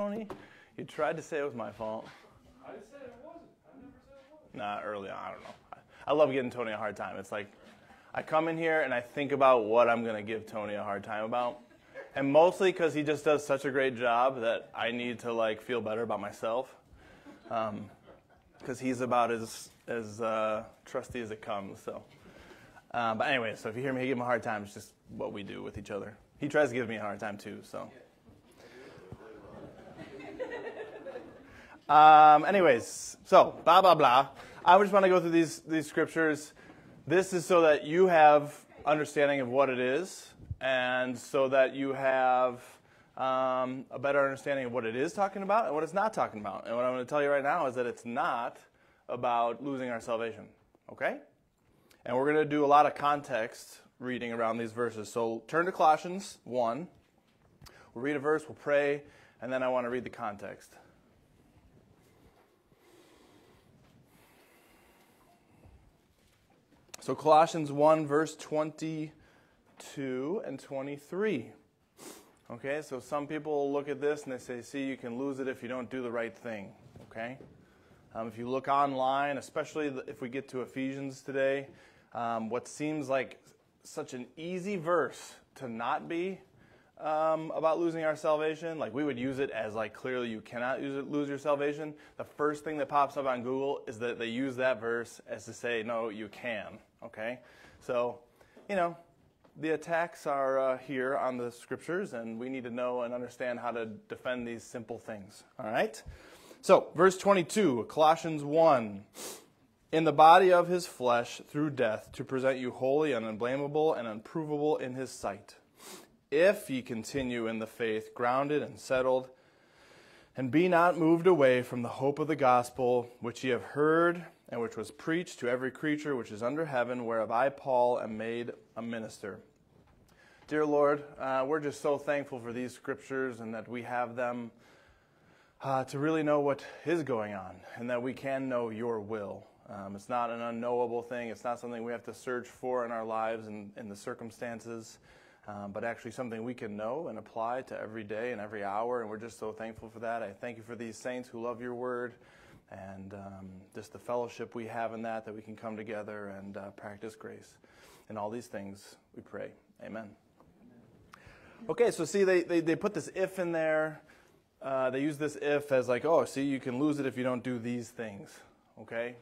Tony? You tried to say it was my fault. I said it wasn't. I never said it wasn't. Nah, early on, I don't know. I love giving Tony a hard time. It's like I come in here and I think about what I'm going to give Tony a hard time about. And mostly because he just does such a great job that I need to like feel better about myself. Because he's about as as uh, trusty as it comes. So, uh, but anyway, so if you hear me give him a hard time, it's just what we do with each other. He tries to give me a hard time too. So. Um, anyways, so blah blah blah. I just want to go through these these scriptures. This is so that you have understanding of what it is, and so that you have um, a better understanding of what it is talking about and what it's not talking about. And what I'm going to tell you right now is that it's not about losing our salvation. Okay? And we're going to do a lot of context reading around these verses. So turn to Colossians 1. We'll read a verse, we'll pray, and then I want to read the context. So Colossians 1, verse 22 and 23. Okay, so some people look at this and they say, see, you can lose it if you don't do the right thing. Okay? Um, if you look online, especially if we get to Ephesians today, um, what seems like such an easy verse to not be um, about losing our salvation, like we would use it as like clearly you cannot it, lose your salvation. The first thing that pops up on Google is that they use that verse as to say, no, you can. Okay? So, you know, the attacks are uh, here on the scriptures, and we need to know and understand how to defend these simple things. All right? So, verse 22, Colossians 1. In the body of his flesh through death to present you holy and unblameable and unprovable in his sight. If ye continue in the faith, grounded and settled, and be not moved away from the hope of the gospel which ye have heard and which was preached to every creature which is under heaven, whereof I, Paul, am made a minister. Dear Lord, uh, we're just so thankful for these scriptures and that we have them uh, to really know what is going on and that we can know your will. Um, it's not an unknowable thing, it's not something we have to search for in our lives and in the circumstances. Um, but actually something we can know and apply to every day and every hour, and we're just so thankful for that. I thank you for these saints who love your word and um, just the fellowship we have in that, that we can come together and uh, practice grace. And all these things we pray. Amen. Okay, so see, they, they, they put this if in there. Uh, they use this if as like, oh, see, you can lose it if you don't do these things. Okay?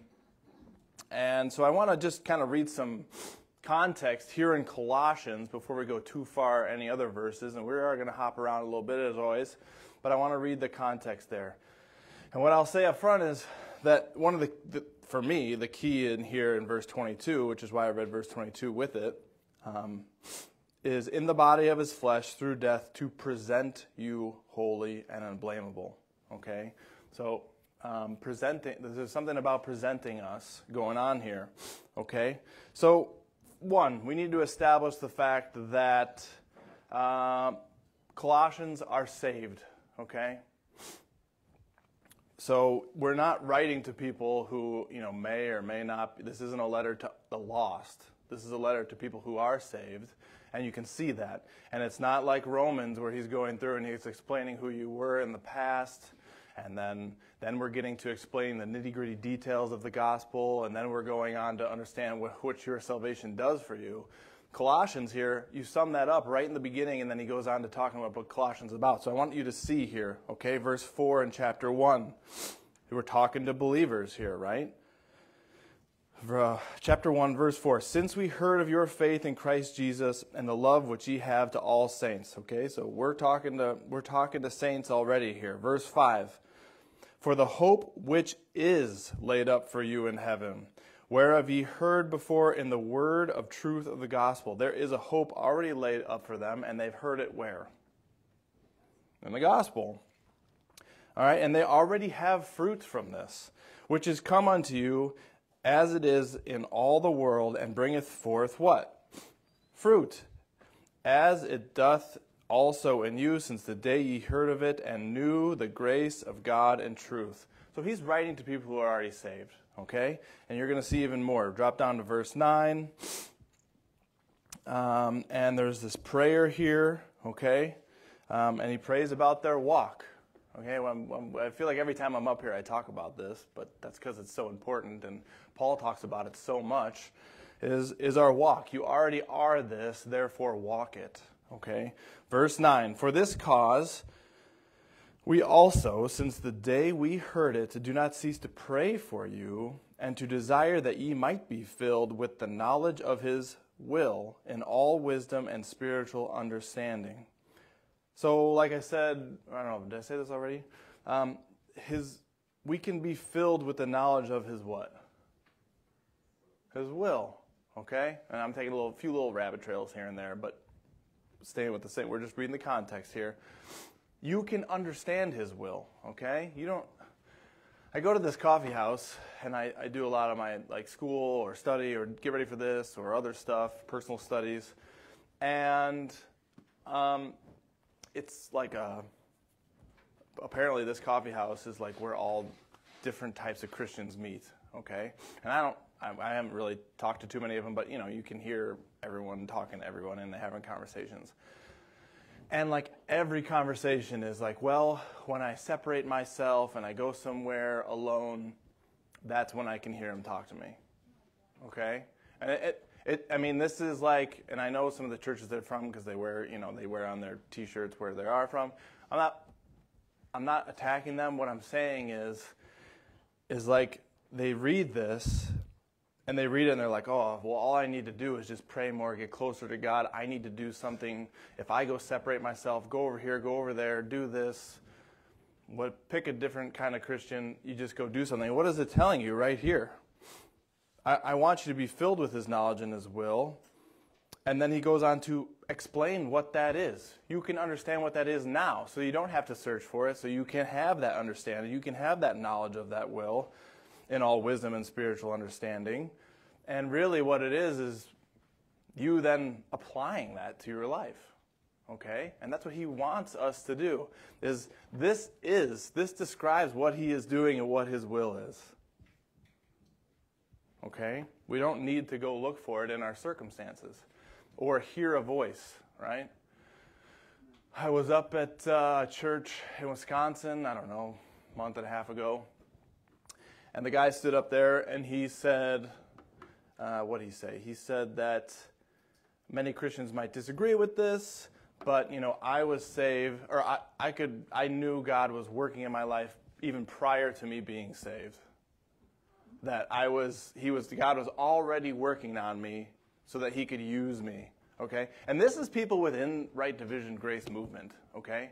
And so I want to just kind of read some context here in Colossians before we go too far any other verses. And we are going to hop around a little bit as always, but I want to read the context there. And what I'll say up front is that one of the, the for me, the key in here in verse 22, which is why I read verse 22 with it, um, is in the body of his flesh through death to present you holy and unblameable. Okay? So, um, presenting, there's something about presenting us going on here. Okay? So, one, we need to establish the fact that uh, Colossians are saved. Okay? So we're not writing to people who, you know, may or may not. This isn't a letter to the lost. This is a letter to people who are saved, and you can see that. And it's not like Romans where he's going through and he's explaining who you were in the past, and then then we're getting to explain the nitty gritty details of the gospel, and then we're going on to understand what, what your salvation does for you. Colossians here, you sum that up right in the beginning, and then he goes on to talking about what Colossians is about. So I want you to see here, okay, verse 4 in chapter 1. We're talking to believers here, right? Chapter 1, verse 4. Since we heard of your faith in Christ Jesus and the love which ye have to all saints. Okay, so we're talking to we're talking to saints already here. Verse 5. For the hope which is laid up for you in heaven whereof ye heard before in the word of truth of the gospel. There is a hope already laid up for them, and they've heard it where? In the gospel. All right, and they already have fruits from this, which is come unto you as it is in all the world, and bringeth forth what? Fruit, as it doth also in you since the day ye heard of it and knew the grace of God and truth. So he's writing to people who are already saved okay? And you're going to see even more. Drop down to verse 9. Um, and there's this prayer here, okay? Um, and he prays about their walk, Okay, well, I'm- I feel like every time I'm up here I talk about this, but that's because it's so important, and Paul talks about it so much. Is is our walk? You already are this, therefore walk it. Okay, verse nine. For this cause. We also, since the day we heard it, do not cease to pray for you and to desire that ye might be filled with the knowledge of his will in all wisdom and spiritual understanding. So, like I said, I don't know, did I say this already? Um, his, we can be filled with the knowledge of his what? His will. Okay? And I'm taking a little, few little rabbit trails here and there, but staying with the same, we're just reading the context here you can understand his will okay? You don't i go to this coffee house and I, I, do a lot of my like school or study or get ready for this or other stuff personal studies. And um, it's like a apparently this coffee house is like where all different types of christians meet okay? And i don't I, I haven't really talked to too many of them but you know you can hear everyone talking to everyone and they're having conversations and like every conversation is like, well, when I separate myself and I go somewhere alone, that's when I can hear him talk to me. Okay? And it, it, I mean, this is like, and I know some of the churches they're from because they wear, you know, they wear on their T-shirts where they are from. I'm not, I'm not attacking them. What I'm saying is, is like they read this and they read it and they're like, oh, well, all I need to do is just pray more, get closer to God. I need to do something. If I go separate myself, go over here, go over there, do this, what, pick a different kind of Christian, you just go do something. What is it telling you right here? I, I want you to be filled with His knowledge and His will. And then he goes on to explain what that is. You can understand what that is now, so you don't have to search for it, so you can have that understanding. You can have that knowledge of that will in all wisdom and spiritual understanding. And really, what it is, is you then applying that to your life. Okay? And that's what he wants us to do. Is this is, this describes what he is doing and what his will is. Okay? We don't need to go look for it in our circumstances or hear a voice, right? I was up at uh, church in Wisconsin, I don't know, a month and a half ago. And the guy stood up there and he said, uh, what did he say? He said that many Christians might disagree with this, but you know, I was saved, or I, I could, I knew God was working in my life even prior to me being saved. That I was, he was, God was already working on me so that he could use me. Okay? And this is people within Right Division Grace Movement. Okay?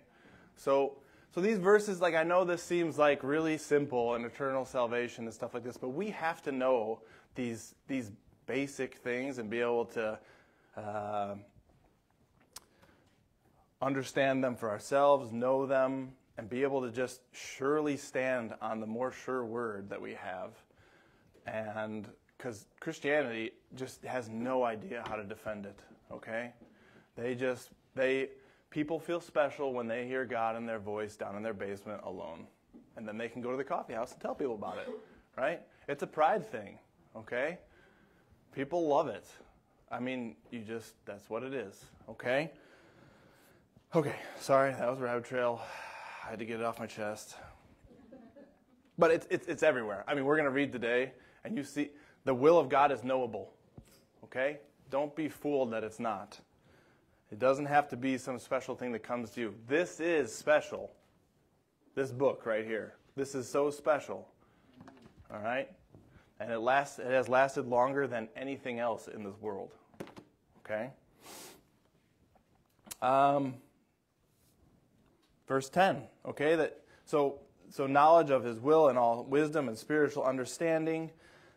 So, so these verses, like I know this seems like really simple and eternal salvation and stuff like this, but we have to know these these basic things and be able to uh, understand them for ourselves, know them, and be able to just surely stand on the more sure word that we have. And because Christianity just has no idea how to defend it, okay? They just, they, people feel special when they hear God in their voice down in their basement alone. And then they can go to the coffee house and tell people about it, right? It's a pride thing, okay? People love it. I mean, you just, that's what it is, okay? Okay, sorry, that was a rabbit trail. I had to get it off my chest. But it's, it's, it's everywhere. I mean, we're going to read today, and you see, the will of God is knowable, okay? Don't be fooled that it's not. It doesn't have to be some special thing that comes to you. This is special. This book right here. This is so special. All right? And it lasts it has lasted longer than anything else in this world. Okay? Um, verse 10, okay? That so so knowledge of his will and all wisdom and spiritual understanding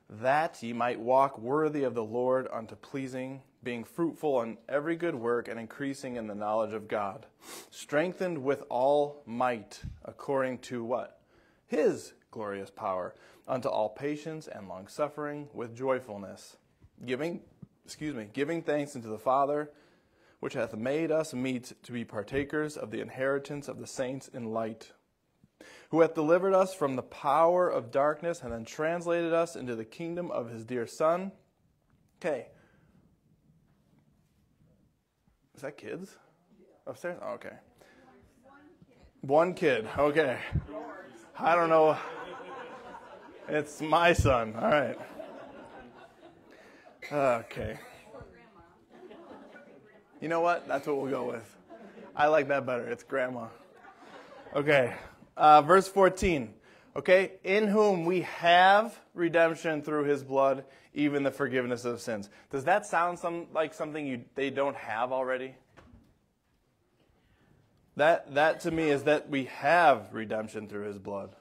that ye might walk worthy of the Lord unto pleasing being fruitful in every good work and increasing in the knowledge of God, strengthened with all might according to what? His glorious power, unto all patience and long suffering with joyfulness, giving, excuse me, giving thanks unto the Father, which hath made us meet to be partakers of the inheritance of the saints in light, who hath delivered us from the power of darkness and then translated us into the kingdom of his dear Son. Okay. Is that kids? Upstairs? Oh, okay. One kid. Okay. I don't know. It's my son. All right. Okay. You know what? That's what we'll go with. I like that better. It's grandma. Okay. Uh, verse 14. Okay. In whom we have redemption through his blood, even the forgiveness of sins. Does that sound some, like something you, they don't have already? That, that to me is that we have redemption through his blood.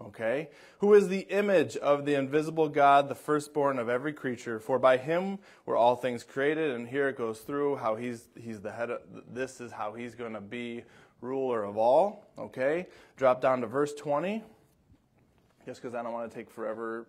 Okay? Who is the image of the invisible God, the firstborn of every creature? For by him were all things created. And here it goes through how he's, he's the head of, this is how he's going to be ruler of all. Okay? Drop down to verse 20. Just because I don't want to take forever.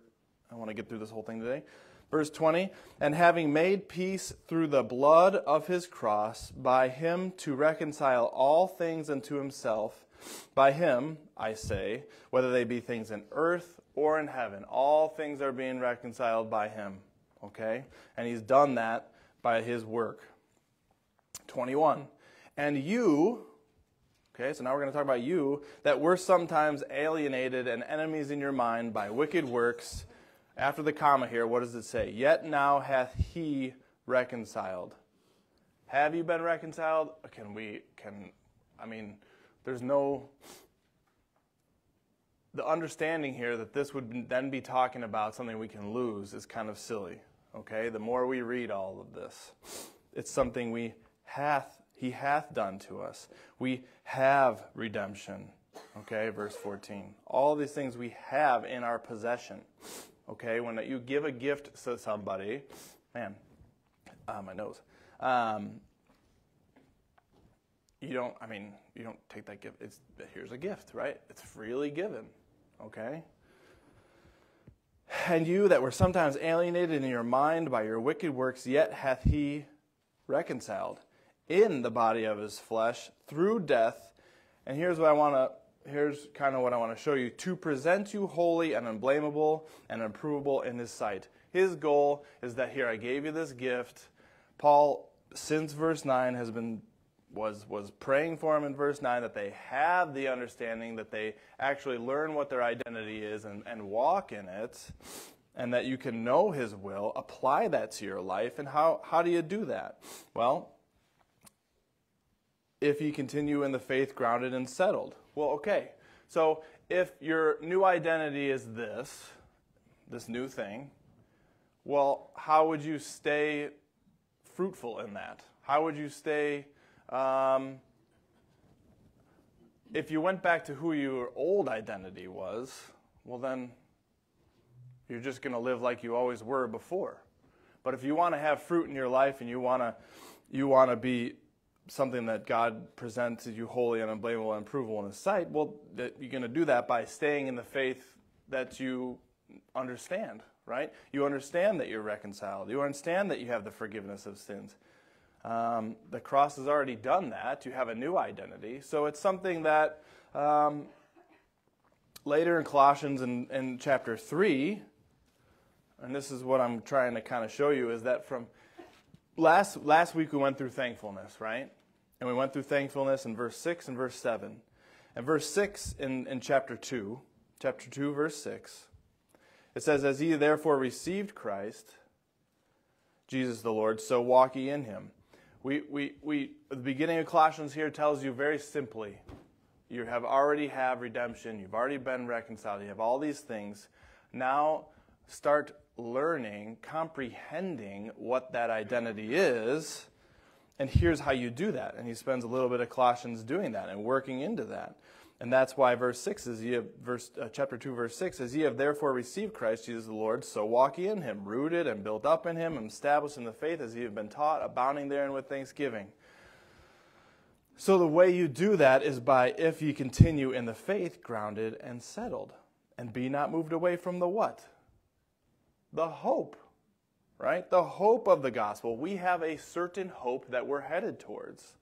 I want to get through this whole thing today. Verse 20, and having made peace through the blood of his cross, by him to reconcile all things unto himself by him, I say, whether they be things in earth or in heaven, all things are being reconciled by him. Okay? And he's done that by his work. 21. And you, okay, so now we're going to talk about you, that were sometimes alienated and enemies in your mind by wicked works. After the comma here, what does it say? Yet now hath he reconciled. Have you been reconciled? Can we, can, I mean, there's no the understanding here that this would then be talking about something we can lose is kind of silly. Okay? The more we read all of this, it's something we hath he hath done to us. We have redemption. Okay, verse 14. All these things we have in our possession. Okay, when you give a gift to somebody, man, uh, my nose. Um, you don't, I mean, you don't take that gift. It's, here's a gift, right? It's freely given, okay? And you that were sometimes alienated in your mind by your wicked works, yet hath he reconciled in the body of his flesh through death. And here's what I want to here's kind of what I want to show you to present you holy and unblameable and approvable in his sight. His goal is that here I gave you this gift. Paul, since verse 9, has been was, was praying for him in verse 9 that they have the understanding, that they actually learn what their identity is and, and walk in it, and that you can know His will, apply that to your life. And how, how do you do that? Well, if you continue in the faith grounded and settled. Well, okay. So if your new identity is this, this new thing, well, how would you stay fruitful in that? How would you stay um, if you went back to who your old identity was, well, then you're just going to live like you always were before. But if you want to have fruit in your life and you want to, you want to be something that God presents to you holy and unblameable and provable in His sight, well, you're going to do that by staying in the faith that you understand, right? You understand that you're reconciled. You understand that you have the forgiveness of sins. Um, the cross has already done that. You have a new identity. So it's something that um, later in Colossians in, in chapter 3, and this is what I'm trying to kind of show you, is that from last, last week we went through thankfulness, right? And we went through thankfulness in verse 6 and verse 7. And verse 6 in, in chapter 2, chapter 2, verse 6, it says, As ye therefore received Christ, Jesus the Lord, so walk ye in him we, we, we, the beginning of Colossians here tells you very simply you have already have redemption, you've already been reconciled, you have all these things. Now start learning, comprehending what that identity is. And here's how you do that. And he spends a little bit of Colossians doing that and working into that. And that's why verse 6 is, ye have, verse, uh, chapter 2, verse 6 says, Ye have therefore received Christ Jesus the Lord, so walk ye in him, rooted and built up in him, and established in the faith as ye have been taught, abounding therein with thanksgiving. So the way you do that is by if you continue in the faith, grounded and settled, and be not moved away from the what? The hope, right? The hope of the gospel. We have a certain hope that we're headed towards,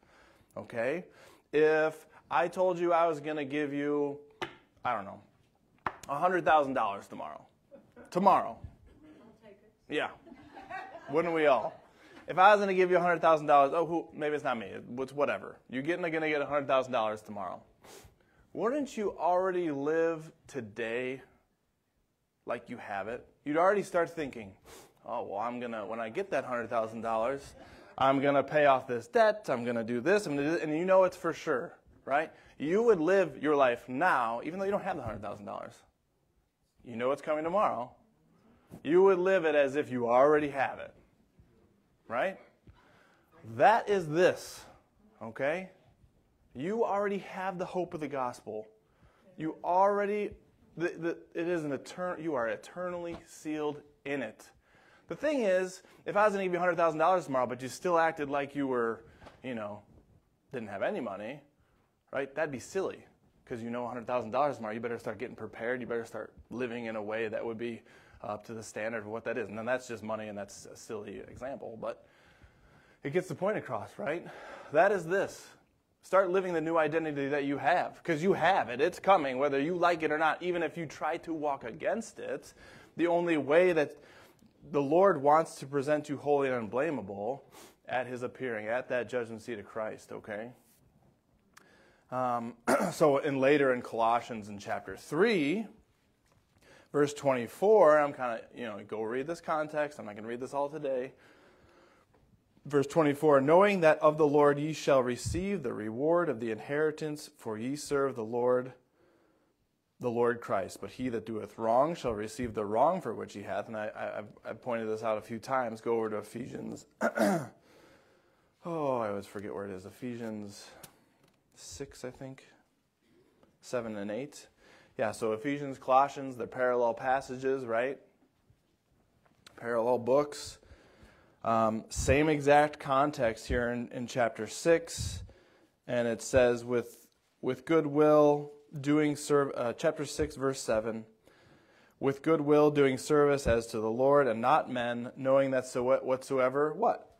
okay? If I told you I was going to give you, I don't know, $100,000 tomorrow. Tomorrow. Yeah. Wouldn't we all? If I was going to give you $100,000, oh, who, maybe it's not me. It's whatever. You're getting, going to get $100,000 tomorrow. wouldn't you already live today like you have it? You'd already start thinking, oh, well, I'm going to, when I get that $100,000, I'm going to pay off this debt, I'm going to do this, and you know it's for sure, right? You would live your life now, even though you don't have the $100,000. You know it's coming tomorrow. You would live it as if you already have it, right? That is this, okay? You already have the hope of the gospel. You already, the, the, it is an eternal, you are eternally sealed in it. The thing is, if I was going to give you $100,000 tomorrow, but you still acted like you were, you know, didn't have any money, right? That'd be silly because you know $100,000 tomorrow. You better start getting prepared. You better start living in a way that would be up to the standard of what that is. And then that's just money, and that's a silly example, but it gets the point across, right? That is this. Start living the new identity that you have because you have it. It's coming, whether you like it or not. Even if you try to walk against it, the only way that the Lord wants to present you holy and unblameable at his appearing, at that judgment seat of Christ, okay? Um, so, in later in Colossians in chapter 3, verse 24, I'm kind of, you know, go read this context. I'm not going to read this all today verse 24 knowing that of the lord ye shall receive the reward of the inheritance for ye serve the lord the lord christ but he that doeth wrong shall receive the wrong for which he hath. And i i have pointed this out a few times. Go over to ephesians. Oh i always forget where it is. Ephesians 6 i think. 7 and 8 yeah so ephesians colossians they're parallel passages right? Parallel books. Um, same exact context here in, in chapter 6, and it says, with, with goodwill, doing serve, uh, chapter 6, verse 7, with goodwill, doing service as to the Lord and not men, knowing that so whatsoever, what?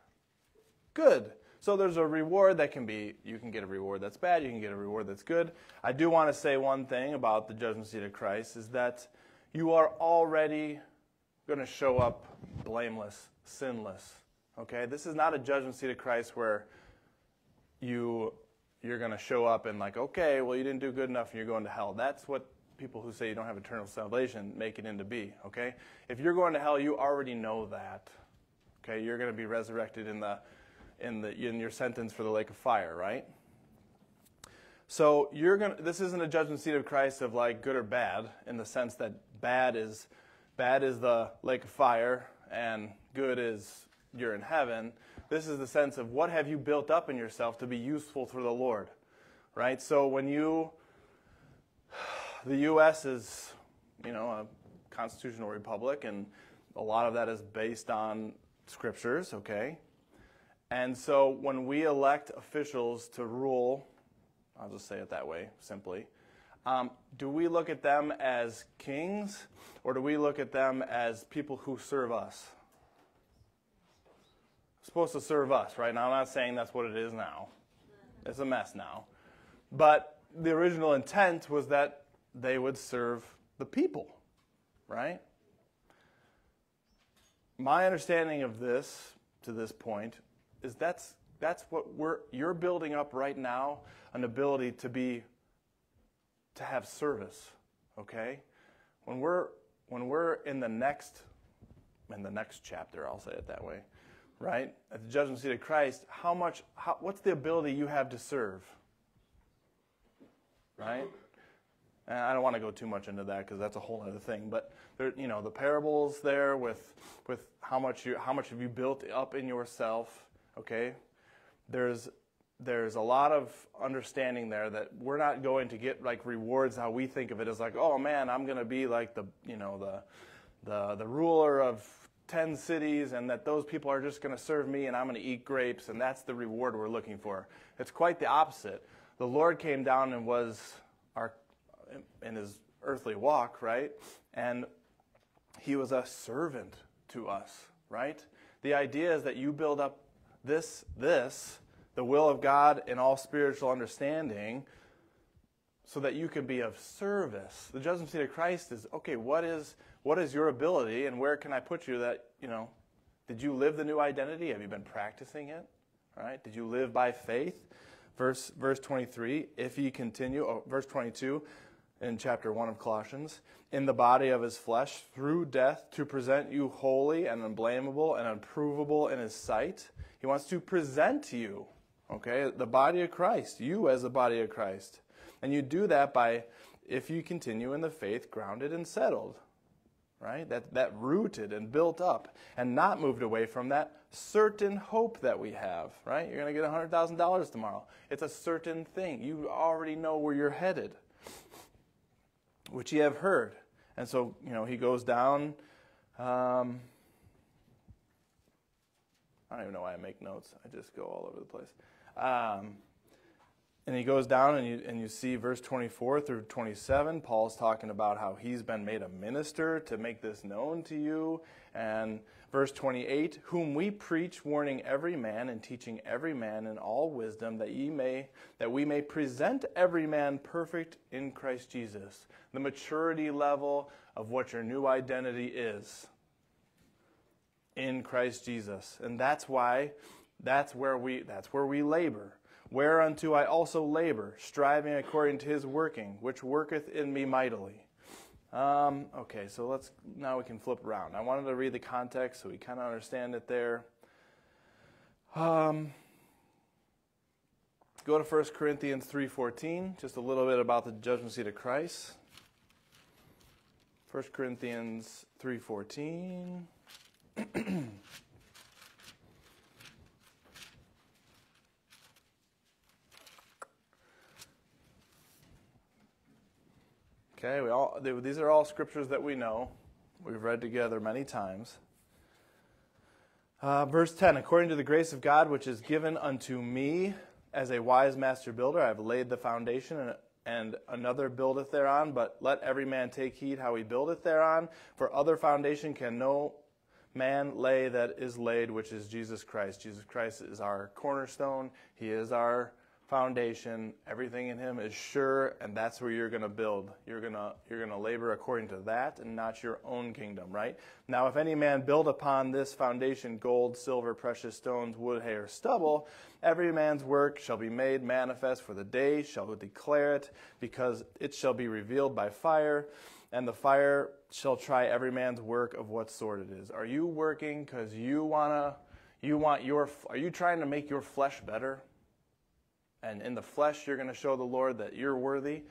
Good. So there's a reward that can be, you can get a reward that's bad, you can get a reward that's good. I do want to say one thing about the judgment seat of Christ is that you are already going to show up blameless sinless. Okay? This is not a judgment seat of Christ where you you're going to show up and like, okay, well you didn't do good enough and you're going to hell. That's what people who say you don't have eternal salvation make it into be, okay? If you're going to hell, you already know that. Okay? You're going to be resurrected in the in the in your sentence for the lake of fire, right? So you're going to this isn't a judgment seat of Christ of like good or bad in the sense that bad is bad is the lake of fire and good is you're in heaven. This is the sense of what have you built up in yourself to be useful for the Lord, right? So when you, the U.S. is, you know, a constitutional republic, and a lot of that is based on scriptures, okay? And so when we elect officials to rule, I'll just say it that way, simply, um, do we look at them as kings or do we look at them as people who serve us? Supposed to serve us, right? Now, I'm not saying that's what it is now. It's a mess now. But the original intent was that they would serve the people, right? My understanding of this to this point is that's that's what we're you're building up right now an ability to be to have service, okay? When we're when we're in the next in the next chapter, I'll say it that way right? At the judgment seat of Christ, how much, how, what's the ability you have to serve? Right? And I don't want to go too much into that because that's a whole other thing. But there, you know, the parables there with with how much you how much have you built up in yourself? Okay, there's there's a lot of understanding there that we're not going to get like rewards how we think of it as like oh man I'm going to be like the you know the the the ruler of 10 cities and that those people are just going to serve me and I'm going to eat grapes and that's the reward we're looking for. It's quite the opposite. The Lord came down and was our in his earthly walk, right? And he was a servant to us, right? The idea is that you build up this this the will of God in all spiritual understanding so that you can be of service. The judgment seat of Christ is okay, what is what is your ability and where can I put you that, you know, did you live the new identity? Have you been practicing it? Right? Did you live by faith? Verse, verse 23, if ye continue, oh, verse 22 in chapter 1 of Colossians, in the body of his flesh through death to present you holy and unblameable and unprovable in his sight. He wants to present you, okay, the body of Christ, you as the body of Christ. And you do that by, if you continue in the faith, grounded and settled right? That, that rooted and built up and not moved away from that certain hope that we have, right? You're going to get $100,000 tomorrow. It's a certain thing. You already know where you're headed, which ye have heard. And so, you know, he goes down. Um, I don't even know why I make notes. I just go all over the place. Um, and he goes down and you, and you see verse 24 through 27. Paul's talking about how he's been made a minister to make this known to you. And verse 28 Whom we preach, warning every man and teaching every man in all wisdom, that, ye may, that we may present every man perfect in Christ Jesus. The maturity level of what your new identity is in Christ Jesus. And that's why, that's where we, that's where we labor whereunto I also labor, striving according to his working, which worketh in me mightily. Um, okay, so let's now we can flip around. I wanted to read the context so we kind of understand it there. Um, go to 1 Corinthians 3:14, just a little bit about the judgment seat of Christ. 1 Corinthians 3:14. Okay, we all, these are all scriptures that we know. We've read together many times. Uh, verse 10 According to the grace of God which is given unto me as a wise master builder, I have laid the foundation, and, and another buildeth thereon. But let every man take heed how he buildeth thereon. For other foundation can no man lay that is laid, which is Jesus Christ. Jesus Christ is our cornerstone, He is our foundation. Everything in him is sure, and that's where you're going to build. You're going to you're going to labor according to that and not your own kingdom, right? Now, if any man build upon this foundation gold, silver, precious stones, wood, hay, or stubble, every man's work shall be made manifest, for the day shall declare it, because it shall be revealed by fire. And the fire shall try every man's work of what sort it is. Are you working because you wanna, you want your, are you trying to make your flesh better? And in the flesh you're going to show the Lord that you're worthy?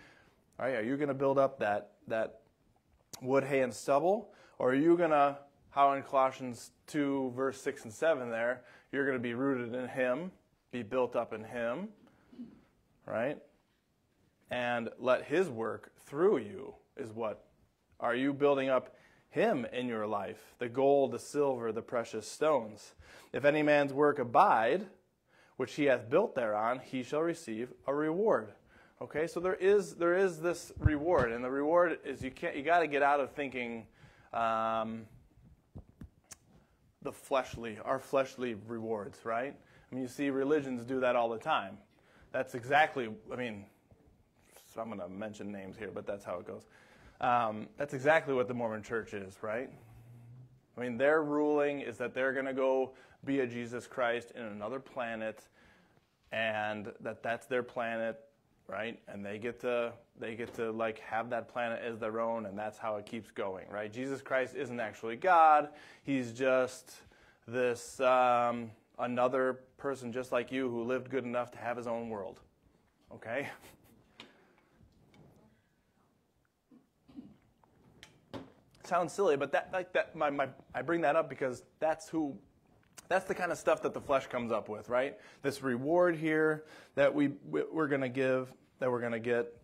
All right, are you going to build up that, that wood, hay, and stubble? Or are you going to, how in Colossians 2, verse 6 and 7 there, you're going to be rooted in Him, be built up in Him, right? And let His work through you is what? Are you building up Him in your life? The gold, the silver, the precious stones. If any man's work abide, which he hath built thereon, he shall receive a reward. Okay, so there is there is this reward, and the reward is you can't you got to get out of thinking um, the fleshly, our fleshly rewards, right? I mean, you see religions do that all the time. That's exactly. I mean, so I'm going to mention names here, but that's how it goes. Um, that's exactly what the Mormon Church is, right? I mean, their ruling is that they're going to go be a Jesus Christ in another planet, and that that's their planet, right? And they get to they get to like have that planet as their own, and that's how it keeps going, right? Jesus Christ isn't actually God; he's just this um, another person just like you who lived good enough to have his own world. Okay. sounds silly, but that like that my, my I bring that up because that's who that's the kind of stuff that the flesh comes up with, right? This reward here that we we're going to give that we're going to get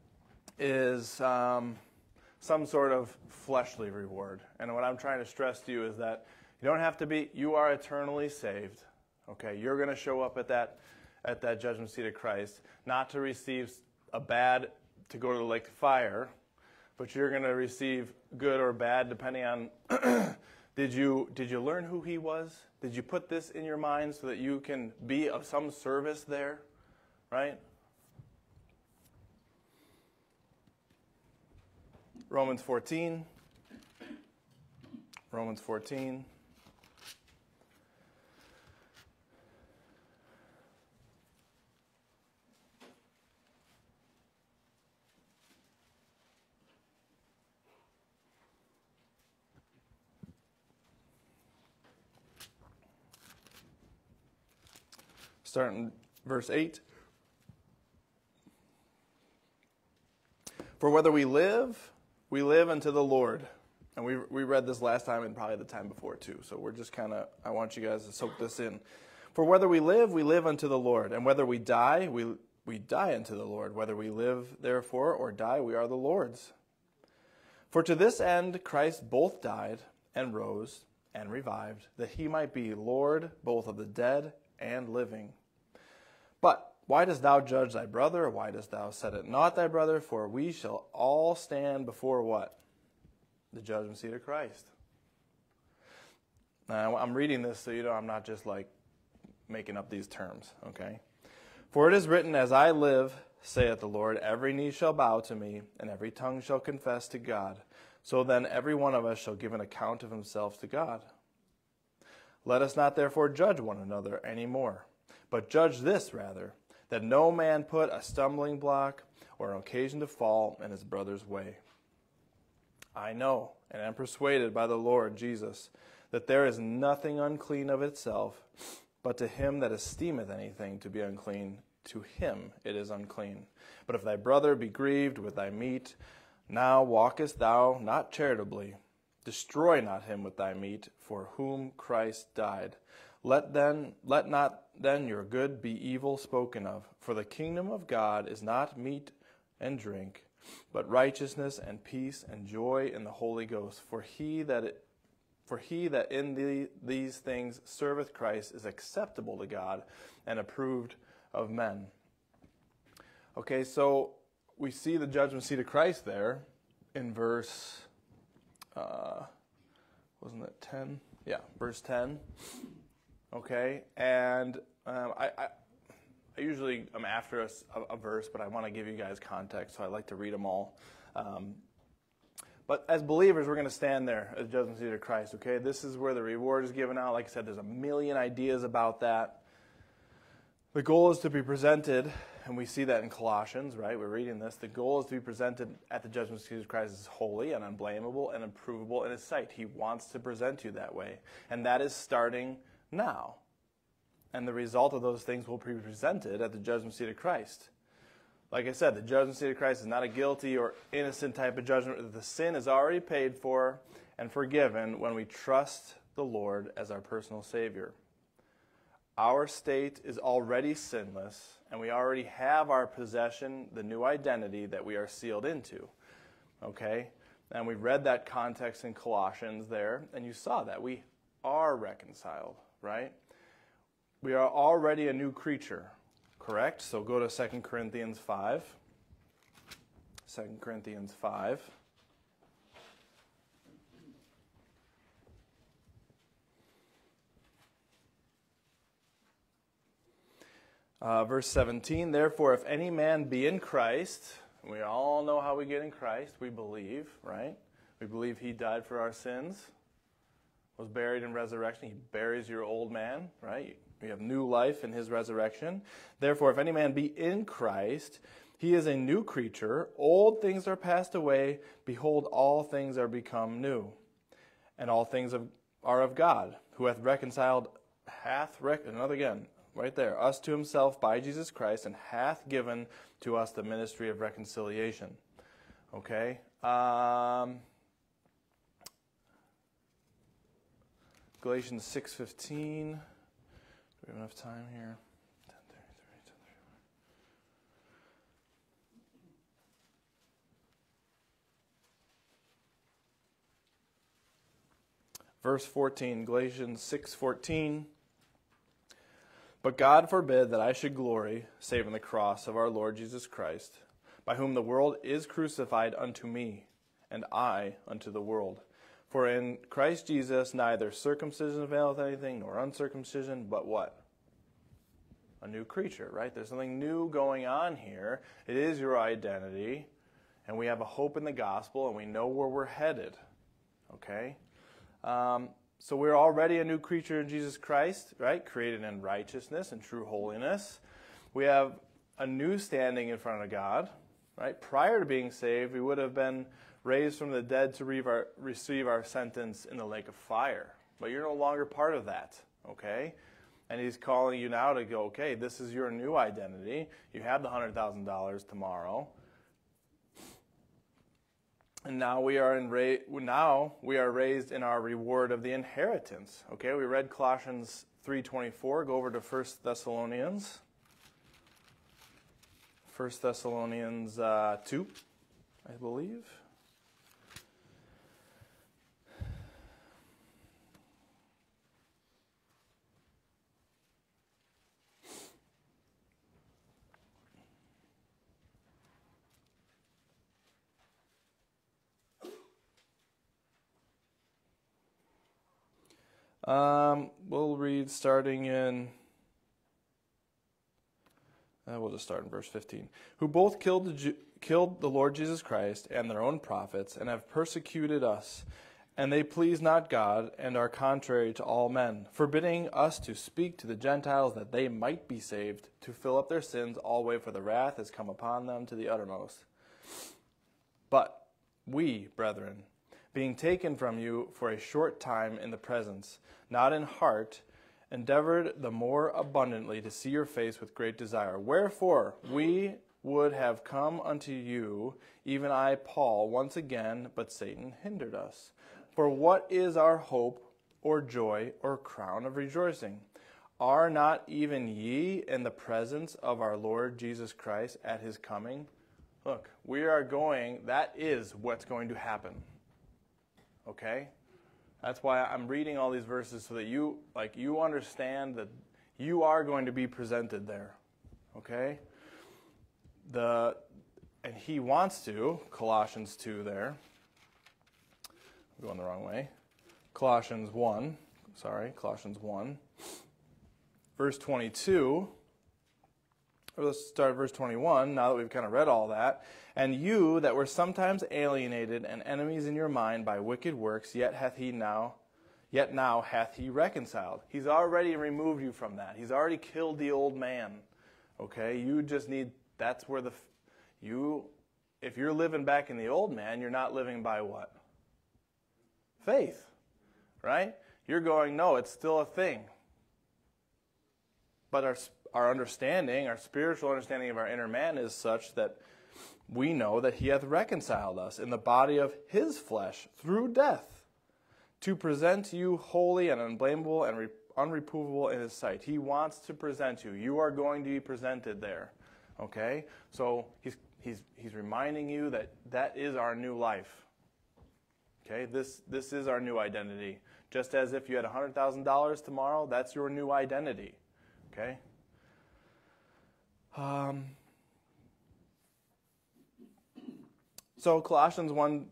is um, some sort of fleshly reward. And what I'm trying to stress to you is that you don't have to be you are eternally saved. Okay, you're going to show up at that at that judgment seat of Christ, not to receive a bad to go to the lake of fire, but you're going to receive good or bad depending on did you did you learn who he was? Did you put this in your mind so that you can be of some service there? Right? Romans 14. Romans 14. Starting verse 8. For whether we live, we live unto the Lord. And we, we read this last time and probably the time before too. So we're just kind of, I want you guys to soak this in. For whether we live, we live unto the Lord. And whether we die, we, we die unto the Lord. Whether we live, therefore, or die, we are the Lord's. For to this end Christ both died and rose and revived, that he might be Lord both of the dead and living. But why dost thou judge thy brother? Why dost thou set it not thy brother? For we shall all stand before what? The judgment seat of Christ. Now, I'm reading this so you know I'm not just like making up these terms, okay? For it is written, As I live, saith the Lord, every knee shall bow to me, and every tongue shall confess to God. So then every one of us shall give an account of himself to God. Let us not therefore judge one another any more, but judge this rather, that no man put a stumbling block or an occasion to fall in his brother's way. I know and am persuaded by the Lord Jesus that there is nothing unclean of itself, but to him that esteemeth anything to be unclean, to him it is unclean. But if thy brother be grieved with thy meat, now walkest thou not charitably. Destroy not him with thy meat, for whom Christ died. Let then let not then your good be evil spoken of, for the kingdom of God is not meat and drink, but righteousness and peace and joy in the Holy Ghost. For he that it, for he that in the, these things serveth Christ is acceptable to God and approved of men. Okay, so we see the judgment seat of Christ there in verse, uh, wasn't it 10? Yeah, verse 10. Okay, and um, I, I, I, usually am after a, a, verse, but I want to give you guys context, so I like to read them all. Um, but as believers, we're going to stand there at the judgment seat of Christ, okay? This is where the reward is given out. Like I said, there's a million ideas about that. The goal is to be presented, and we see that in Colossians, right? We're reading this. The goal is to be presented at the judgment seat of Christ as holy and unblameable and improvable in His sight. He wants to present you that way. And that is starting now. And the result of those things will be presented at the judgment seat of Christ. Like I said, the judgment seat of Christ is not a guilty or innocent type of judgment. The sin is already paid for and forgiven when we trust the Lord as our personal Savior. Our state is already sinless, and we already have our possession, the new identity that we are sealed into. Okay? And we read that context in Colossians there, and you saw that. We are reconciled, right? We are already a new creature, correct? So go to 2 Corinthians 5. 2 Corinthians 5. Uh, verse 17, therefore, if any man be in Christ, we all know how we get in Christ. We believe, right? We believe he died for our sins, was buried in resurrection. He buries your old man, right? We have new life in his resurrection. Therefore, if any man be in Christ, he is a new creature. Old things are passed away. Behold, all things are become new. And all things are of God, who hath reconciled, hath, rec- another again, right there, us to himself by Jesus Christ, and hath given to us the ministry of reconciliation. Okay? Um, Galatians 6.15. Do we have enough time here? Verse 14, Galatians 6:14 but God forbid that I should glory, save in the cross of our Lord Jesus Christ, by whom the world is crucified unto me, and I unto the world. For in Christ Jesus neither circumcision availeth anything, nor uncircumcision, but what? A new creature, right? There's something new going on here. It is your identity, and we have a hope in the gospel, and we know where we're headed. Okay? Um, so we're already a new creature in Jesus Christ, right? Created in righteousness and true holiness. We have a new standing in front of God, right? Prior to being saved, we would have been raised from the dead to receive our sentence in the lake of fire. But you're no longer part of that, okay? And he's calling you now to go, okay, this is your new identity. You have the $100,000 tomorrow. And now we are in now we are raised in our reward of the inheritance. Okay, we read Colossians 3:24. Go over to 1 Thessalonians. 1 Thessalonians uh, 2, I believe. Um, we'll read starting in. Uh, we'll just start in verse 15. Who both killed the, Ju- killed the Lord Jesus Christ and their own prophets, and have persecuted us. And they please not God, and are contrary to all men, forbidding us to speak to the Gentiles that they might be saved, to fill up their sins alway, for the wrath has come upon them to the uttermost. But we, brethren, being taken from you for a short time in the presence, not in heart, endeavored the more abundantly to see your face with great desire. Wherefore we would have come unto you, even I, Paul, once again, but Satan hindered us. For what is our hope, or joy, or crown of rejoicing? Are not even ye in the presence of our Lord Jesus Christ at his coming? Look, we are going, that is what's going to happen. Okay? That's why I'm reading all these verses so that you like you understand that you are going to be presented there. Okay? The and he wants to, Colossians 2 there. I'm going the wrong way. Colossians 1, sorry, Colossians 1. Verse 22 let's start verse 21 now that we've kind of read all that. And you that were sometimes alienated and enemies in your mind by wicked works yet hath he now yet now hath he reconciled. He's already removed you from that. He's already killed the old man. Okay? You just need that's where the you if you're living back in the old man you're not living by what? Faith. Right? You're going no it's still a thing. But our our understanding, our spiritual understanding of our inner man is such that we know that he hath reconciled us in the body of his flesh through death to present you holy and unblameable and re- unreprovable in his sight. He wants to present you. You are going to be presented there. Okay? So he's, he's, he's reminding you that that is our new life. Okay? This, this is our new identity. Just as if you had $100,000 tomorrow, that's your new identity. Okay? Um, so Colossians 1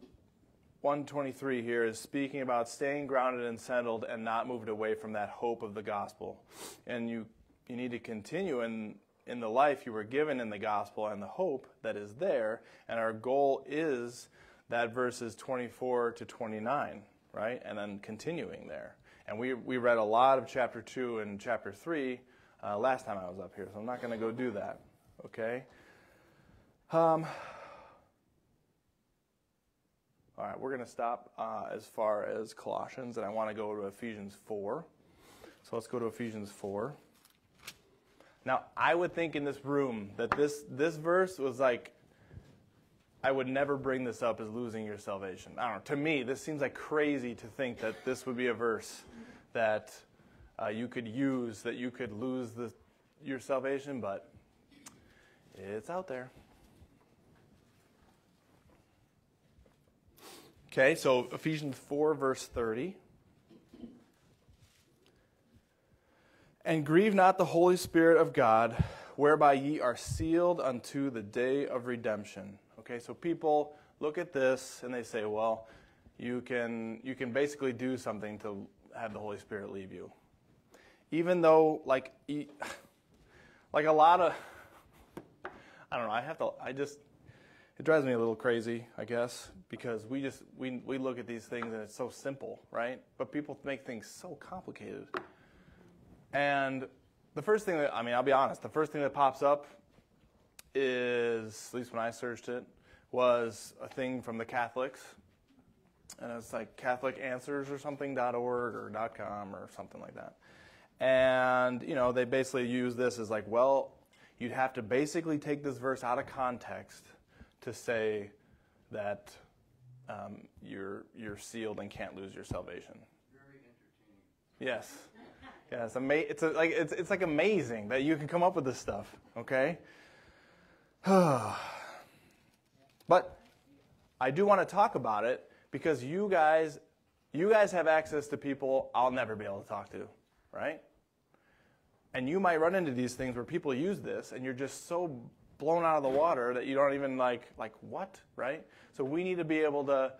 123 here is speaking about staying grounded and settled and not moved away from that hope of the gospel. And you you need to continue in in the life you were given in the gospel and the hope that is there. And our goal is that verses 24 to 29, right? And then continuing there. And we, we read a lot of chapter 2 and chapter 3 uh, last time I was up here, so I'm not going to go do that. Okay? Um, all right, we're going to stop uh, as far as Colossians, and I want to go to Ephesians 4. So let's go to Ephesians 4. Now, I would think in this room that this, this verse was like, I would never bring this up as losing your salvation. I don't know. To me, this seems like crazy to think that this would be a verse that uh, you could use that you could lose the, your salvation, but it's out there. Okay, so Ephesians 4, verse 30. And grieve not the Holy Spirit of God, whereby ye are sealed unto the day of redemption. Okay, so people look at this and they say, well, you can, you can basically do something to have the Holy Spirit leave you even though like like a lot of I don't know, I have to I just it drives me a little crazy, I guess, because we just we we look at these things and it's so simple, right? But people make things so complicated. And the first thing that I mean, I'll be honest, the first thing that pops up is at least when I searched it was a thing from the Catholics. And it's like Catholic Answers or something dot .org or .com or something like that And, you know, they basically use this as like, well, you'd have to basically take this verse out of context to say that um, you're, you're sealed and can't lose your salvation. Very entertaining. Yes. Yeah, it's, ama- it's, a, like, it's, it's like amazing that you can come up with this stuff, okay? but I do want to talk about it because you guys, you guys have access to people I'll never be able to talk to, right? And you might run into these things where people use this and you're just so blown out of the water that you don't even like, like what, right? So we need to be able to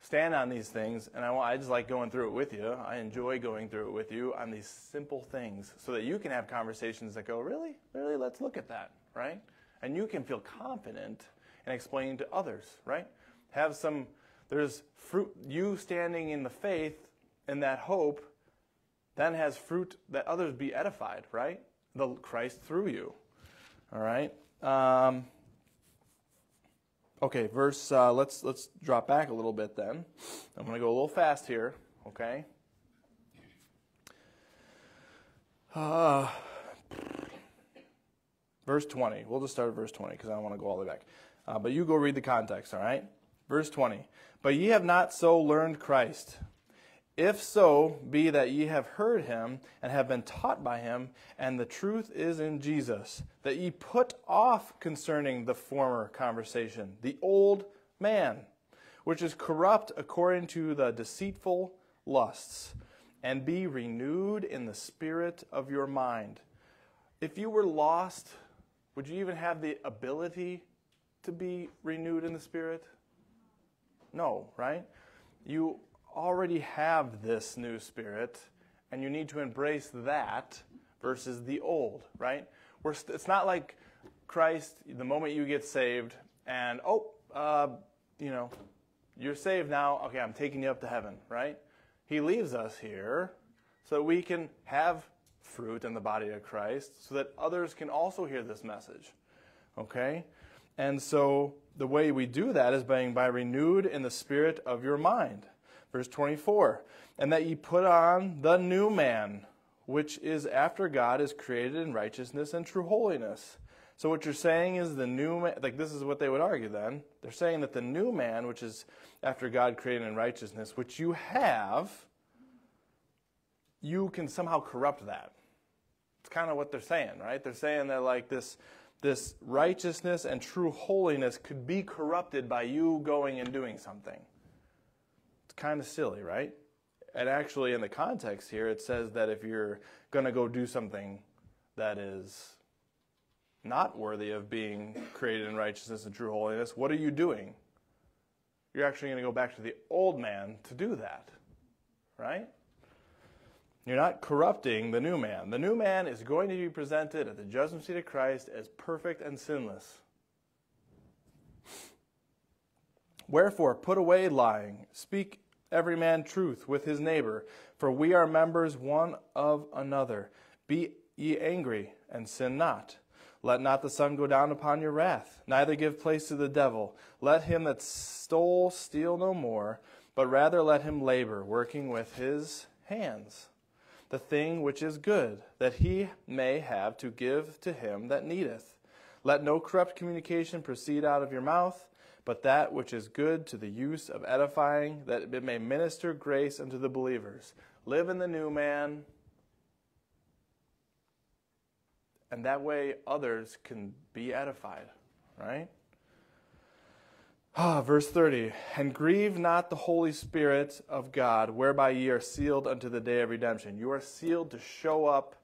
stand on these things, and I, I just like going through it with you. I enjoy going through it with you on these simple things so that you can have conversations that go, really, really, let's look at that, right? And you can feel confident in explaining to others, right? Have some, there's fruit, you standing in the faith and that hope then has fruit that others be edified, right? The Christ through you, all right? Um, Okay, verse. Uh, let's let's drop back a little bit. Then I'm going to go a little fast here. Okay. Uh, verse 20. We'll just start at verse 20 because I don't want to go all the way back. Uh, but you go read the context. All right. Verse 20. But ye have not so learned Christ. If so be that ye have heard him and have been taught by him, and the truth is in Jesus, that ye put off concerning the former conversation the old man, which is corrupt according to the deceitful lusts, and be renewed in the spirit of your mind. If you were lost, would you even have the ability to be renewed in the spirit? No, right? You already have this new spirit, and you need to embrace that versus the old, right? We're st- it's not like Christ, the moment you get saved, and oh, uh, you know, you're saved now. Okay, I'm taking you up to heaven, right? He leaves us here so that we can have fruit in the body of Christ, so that others can also hear this message. Okay? And so the way we do that is being by renewed in the spirit of your mind. Verse 24, and that ye put on the new man, which is after God is created in righteousness and true holiness. So what you're saying is the new man, like this is what they would argue then. They're saying that the new man, which is after God created in righteousness, which you have, you can somehow corrupt that. It's kind of what they're saying, right? They're saying that like this this righteousness and true holiness could be corrupted by you going and doing something. Kind of silly, right? And actually, in the context here, it says that if you're going to go do something that is not worthy of being created in righteousness and true holiness, what are you doing? You're actually going to go back to the old man to do that, right? You're not corrupting the new man. The new man is going to be presented at the judgment seat of Christ as perfect and sinless. Wherefore, put away lying. Speak every man truth with his neighbor, for we are members one of another. Be ye angry, and sin not. Let not the sun go down upon your wrath, neither give place to the devil. Let him that stole steal no more, but rather let him labor, working with his hands the thing which is good, that he may have to give to him that needeth. Let no corrupt communication proceed out of your mouth, but that which is good to the use of edifying, that it may minister grace unto the believers. Live in the new man, and that way others can be edified, right? Ah, verse 30 And grieve not the Holy Spirit of God, whereby ye are sealed unto the day of redemption. You are sealed to show up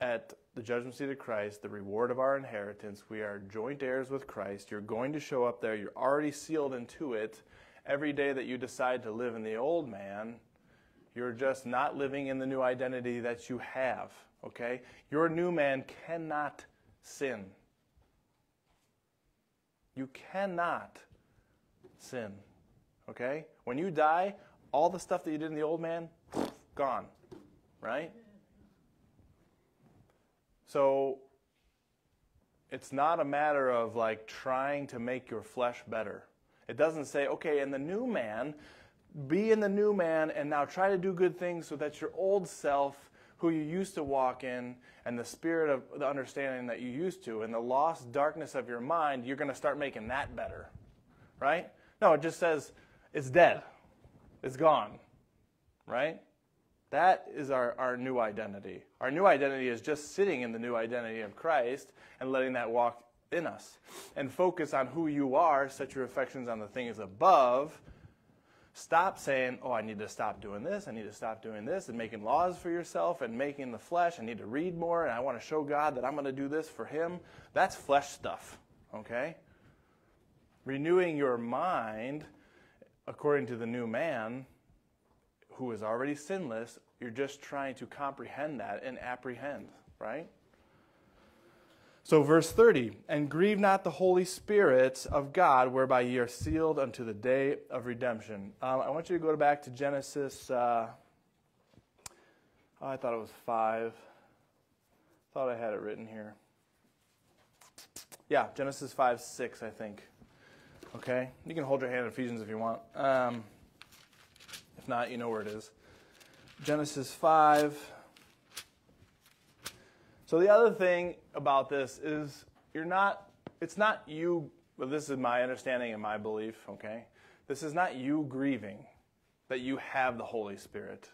at the judgment seat of Christ, the reward of our inheritance. We are joint heirs with Christ. You're going to show up there. You're already sealed into it. Every day that you decide to live in the old man, you're just not living in the new identity that you have, okay? Your new man cannot sin. You cannot sin. Okay? When you die, all the stuff that you did in the old man, gone. Right? So it's not a matter of like trying to make your flesh better. It doesn't say, okay, in the new man, be in the new man and now try to do good things so that your old self who you used to walk in and the spirit of the understanding that you used to and the lost darkness of your mind, you're going to start making that better. Right? No, it just says it's dead, it's gone. Right? That is our, our new identity. Our new identity is just sitting in the new identity of Christ and letting that walk in us. And focus on who you are, set your affections on the things above. Stop saying, oh, I need to stop doing this, I need to stop doing this, and making laws for yourself and making the flesh. I need to read more, and I want to show God that I'm going to do this for Him. That's flesh stuff, okay? Renewing your mind according to the new man who is already sinless, you're just trying to comprehend that and apprehend, right? So, verse 30, and grieve not the Holy Spirit of God, whereby ye are sealed unto the day of redemption. Um, I want you to go back to Genesis. Uh, oh, I thought it was 5. Thought I had it written here. Yeah, Genesis 5 6, I think. Okay? You can hold your hand in Ephesians if you want. Um, if not, you know where it is. Genesis 5. So the other thing about this is you're not it's not you well, this is my understanding and my belief, okay? This is not you grieving that you have the Holy Spirit.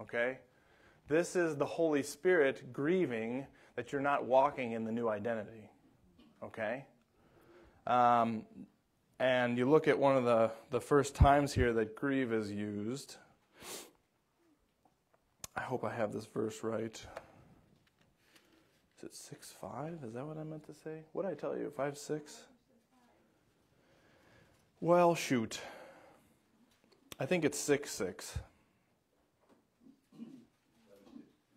Okay? This is the Holy Spirit grieving that you're not walking in the new identity. Okay? Um, and you look at one of the, the first times here that grieve is used. I hope I have this verse right. Is it 6 5? Is that what I meant to say? What did I tell you? 5 6? Well, shoot. I think it's 6 6.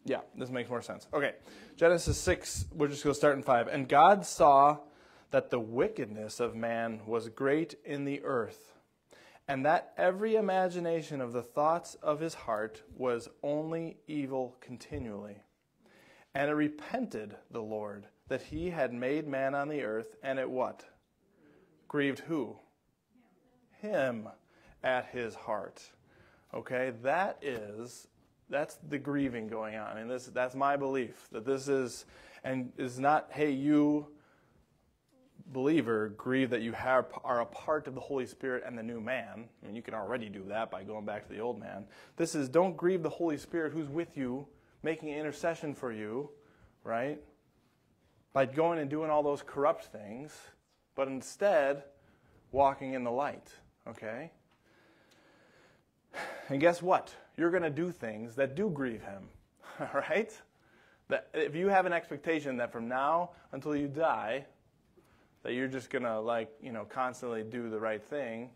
Yeah, this makes more sense. Okay, Genesis 6, we're just going to start in 5. And God saw that the wickedness of man was great in the earth, and that every imagination of the thoughts of his heart was only evil continually. And it repented the Lord that he had made man on the earth, and it what? Grieved who? Him at his heart. Okay, that is that's the grieving going on. And this that's my belief that this is and is not, hey, you believer grieve that you have, are a part of the Holy Spirit and the new man. I mean, you can already do that by going back to the old man. This is don't grieve the Holy Spirit who's with you, making intercession for you, right? By going and doing all those corrupt things, but instead walking in the light, okay? And guess what? You're going to do things that do grieve him, all right? That if you have an expectation that from now until you die, that you're just gonna like you know constantly do the right thing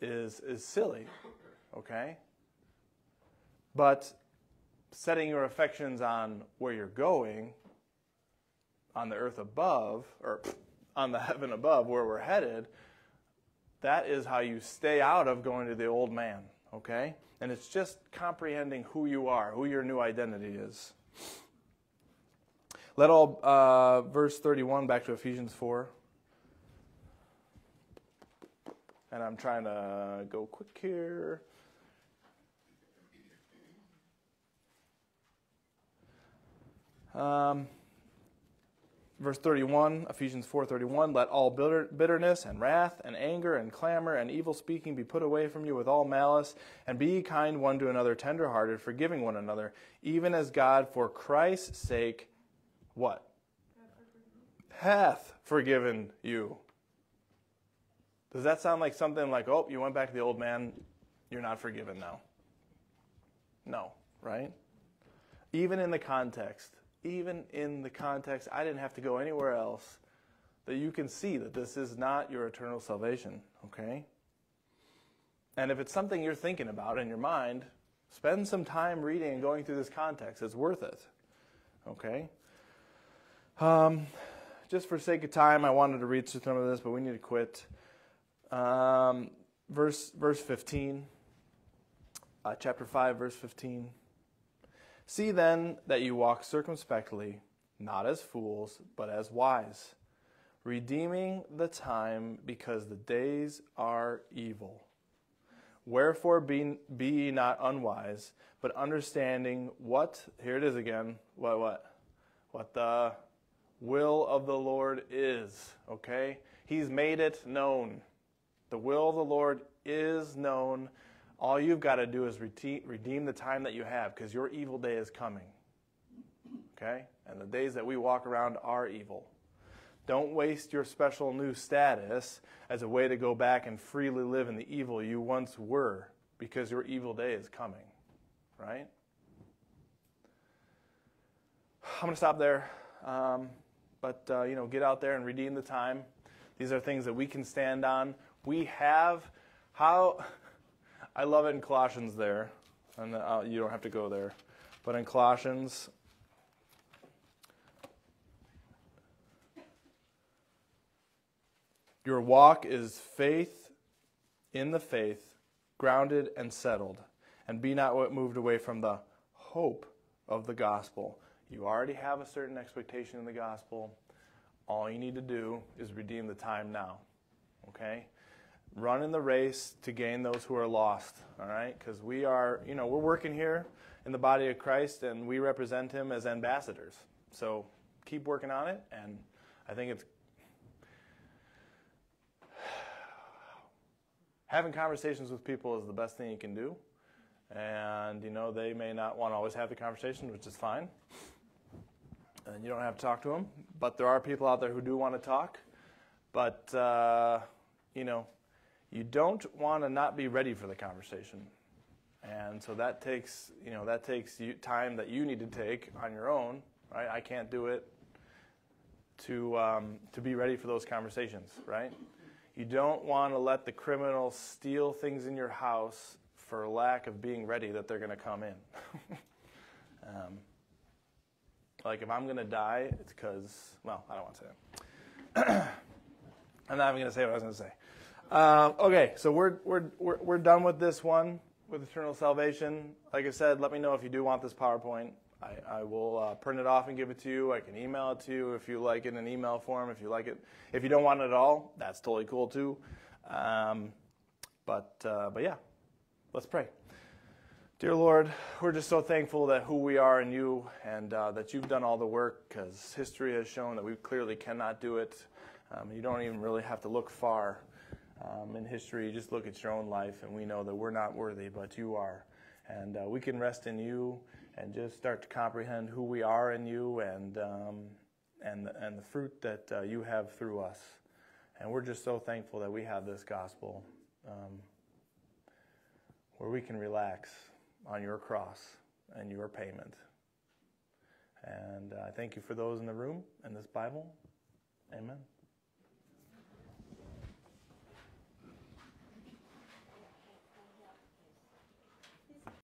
is is silly okay? But setting your affections on where you're going on the earth above or on the heaven above where we're headed that is how you stay out of going to the old man okay? And it's just comprehending who you are who your new identity is. Let all uh, verse 31 back to ephesians 4 and I'm trying to go quick here. Um, verse 31 ephesians 4.31 let all bitter, bitterness and wrath and anger and clamor and evil speaking be put away from you with all malice. And be kind one to another tenderhearted forgiving one another even as god for christ's sake what? Hath forgiven you does that sound like something like, oh, you went back to the old man, you're not forgiven now? No, right? Even in the context, even in the context, I didn't have to go anywhere else, that you can see that this is not your eternal salvation, okay? And if it's something you're thinking about in your mind, spend some time reading and going through this context. It's worth it, okay? Um, just for sake of time, I wanted to read through some of this, but we need to quit. Um, verse, verse 15, uh, chapter 5, verse 15. See then that you walk circumspectly, not as fools, but as wise, redeeming the time because the days are evil. Wherefore be, be ye not unwise, but understanding what, here it is again, what, what? What the will of the Lord is, okay? He's made it known. The will of the Lord is known. All you've got to do is redeem the time that you have because your evil day is coming. Okay? And the days that we walk around are evil. Don't waste your special new status as a way to go back and freely live in the evil you once were because your evil day is coming. Right? I'm going to stop there. Um, but, uh, you know, get out there and redeem the time. These are things that we can stand on. We have how I love it in Colossians there, and uh, you don't have to go there, but in Colossians, your walk is faith in the faith, grounded and settled, and be not moved away from the hope of the gospel. You already have a certain expectation in the gospel. All you need to do is redeem the time now. Okay? Run in the race to gain those who are lost. All right? Because we are, you know, we're working here in the body of Christ and we represent him as ambassadors. So keep working on it. And I think it's having conversations with people is the best thing you can do. And, you know, they may not want to always have the conversation, which is fine and you don't have to talk to them. But there are people out there who do want to talk. But, uh, you know, you don't want to not be ready for the conversation. And so that takes, you know, that takes you, time that you need to take on your own, right? I can't do it to, um, to be ready for those conversations, right? You don't want to let the criminals steal things in your house for lack of being ready that they're going to come in. um, like if I'm gonna die, it's because well, I don't want to say. I'm not even gonna say what I was gonna say. Uh, okay, so we're, we're we're we're done with this one with eternal salvation. Like I said, let me know if you do want this PowerPoint. I, I will uh, print it off and give it to you. I can email it to you if you like it in an email form. If you like it, if you don't want it at all, that's totally cool too. Um, but uh, but yeah, let's pray. Dear Lord, we're just so thankful that who we are in you and uh, that you've done all the work because history has shown that we clearly cannot do it. Um, you don't even really have to look far um, in history. Just look at your own life and we know that we're not worthy, but you are. And uh, we can rest in you and just start to comprehend who we are in you and, um, and, and the fruit that uh, you have through us. And we're just so thankful that we have this gospel um, where we can relax on your cross and your payment. And I uh, thank you for those in the room and this Bible. Amen.